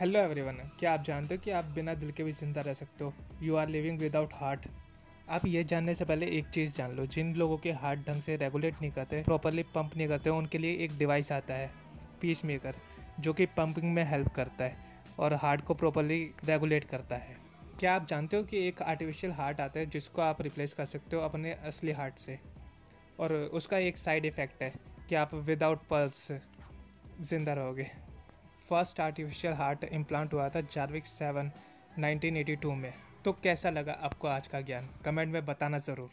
Hello everyone क्या आप जानते हो कि आप बिना दिल के भी ज़िंदा रह सकते हो? You are living without heart आप ये जानने से पहले एक चीज़ जान लो, जिन लोगों के हार्ट ढंग से रेगुलेट नहीं करते प्रॉपरली पंप नहीं करते, उनके लिए एक डिवाइस आता है पीस मेकर जो कि पंपिंग में हेल्प करता है और हार्ट को प्रॉपरली रेगुलेट करता है। क्या आप जानते हो कि एक आर्टिफिशियल हार्ट आता है, जिसको आप रिप्लेस कर सकते हो अपने असली हार्ट से? और उसका एक साइड इफ़ेक्ट है कि आप विदाउट पल्स ज़िंदा रहोगे। फ़र्स्ट आर्टिफिशियल हार्ट इम्प्लांट हुआ था जार्विक सेवन 1982 में। तो कैसा लगा आपको आज का ज्ञान? कमेंट में बताना ज़रूर।